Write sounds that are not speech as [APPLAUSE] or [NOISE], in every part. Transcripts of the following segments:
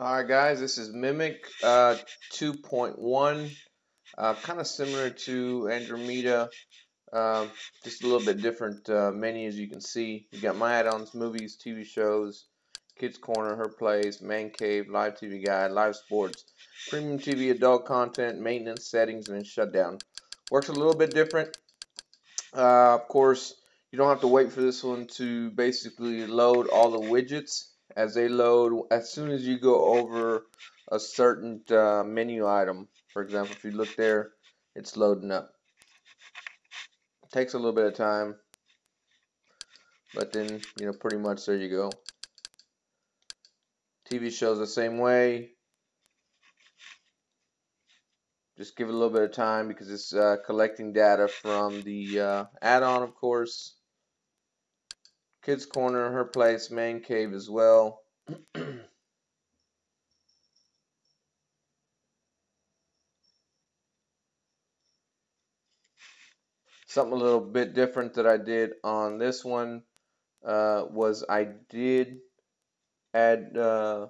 Alright guys, this is Mimic uh, 2.1, uh, kind of similar to Andromeda, uh, just a little bit different uh, menu as you can see. You got my add-ons, movies, TV shows, Kids Corner, Her Place, Man Cave, Live TV Guide, Live Sports, Premium TV, Adult Content, Maintenance, Settings, and then Shutdown. Works a little bit different. Uh, of course, you don't have to wait for this one to basically load all the widgets as they load as soon as you go over a certain uh, menu item for example if you look there it's loading up. It takes a little bit of time but then you know pretty much there you go. TV shows the same way. Just give it a little bit of time because it's uh, collecting data from the uh, add-on of course Kids Corner, her place, man cave as well. [CLEARS THROAT] Something a little bit different that I did on this one uh, was I did add uh,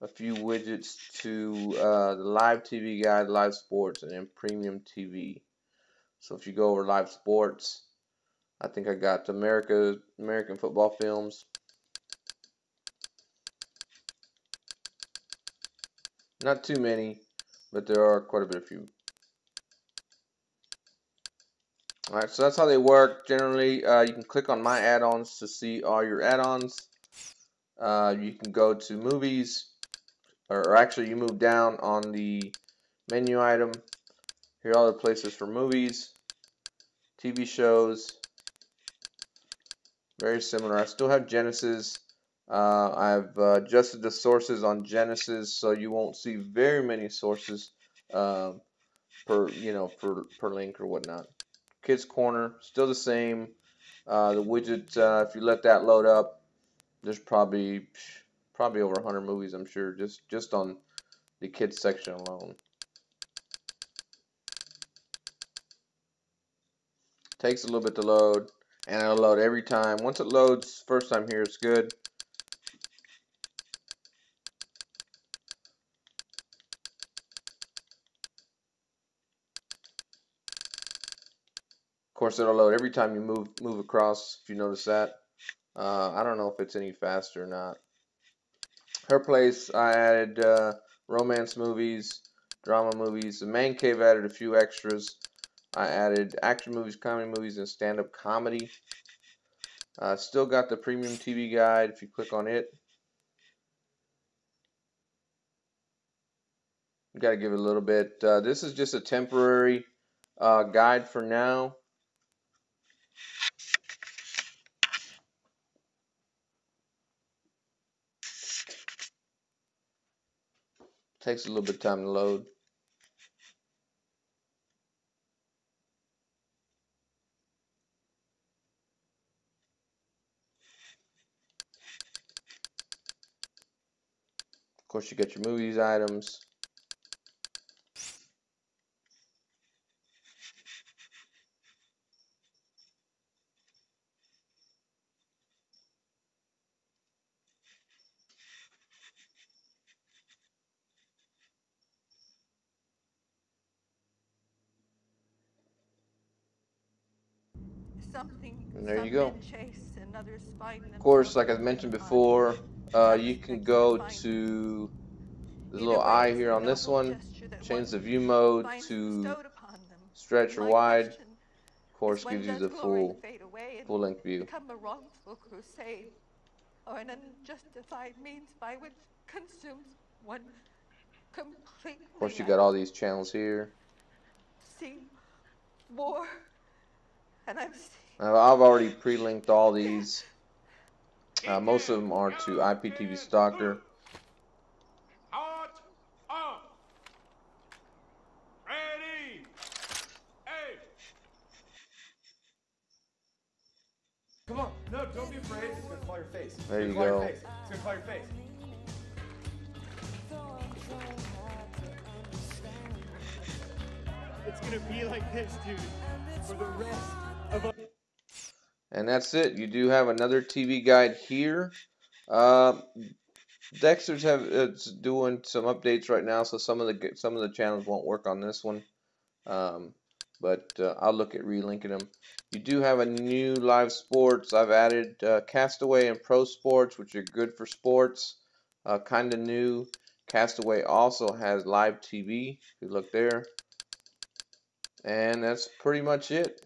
a few widgets to uh, the live TV guide, live sports, and then premium TV. So if you go over live sports, I think I got America American football films. Not too many, but there are quite a bit of few. Alright, so that's how they work. Generally, uh, you can click on My Add-ons to see all your add-ons. Uh, you can go to Movies, or, or actually you move down on the menu item. Here are all the places for movies, TV shows, very similar. I still have Genesis. Uh, I've uh, adjusted the sources on Genesis so you won't see very many sources uh, per you know per per link or whatnot. Kids Corner still the same. Uh, the widget uh, if you let that load up, there's probably probably over 100 movies I'm sure just just on the kids section alone. Takes a little bit to load and it'll load every time. Once it loads, first time here, it's good. Of course, it'll load every time you move move across. If you notice that, uh, I don't know if it's any faster or not. Her place, I added uh, romance movies, drama movies. The man cave added a few extras. I added action movies, comedy movies, and stand-up comedy. Uh, still got the premium TV guide if you click on it. You got to give it a little bit. Uh, this is just a temporary uh, guide for now. Takes a little bit of time to load. Course, you get your movies items. And there you go. Of course, like I mentioned before, uh, you can go to the little eye here on this one, change the view mode to stretch or wide. Of course, gives you the full full length view. or an unjustified means by which consumes one completely. Of course, you got all these channels here. See, war, and I've seen. I've already pre-linked all these. Uh, most of them are to IPTV Stalker. Come on, no, don't be afraid. It's gonna fall your face. There you go. It's gonna fall your face. It's gonna be like this, dude, for the rest of. And that's it. You do have another TV guide here. Uh, Dexter's have it's doing some updates right now, so some of the some of the channels won't work on this one. Um, but uh, I'll look at relinking them. You do have a new live sports. I've added uh, Castaway and Pro Sports, which are good for sports. Uh, kind of new. Castaway also has live TV. If you look there. And that's pretty much it.